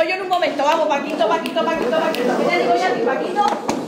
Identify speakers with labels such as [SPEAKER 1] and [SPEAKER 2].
[SPEAKER 1] esto lo arreglo yo en un momento. Vamos, Paquito, Paquito, Paquito, Paquito. ¿Qué te digo yo a ti, Paquito?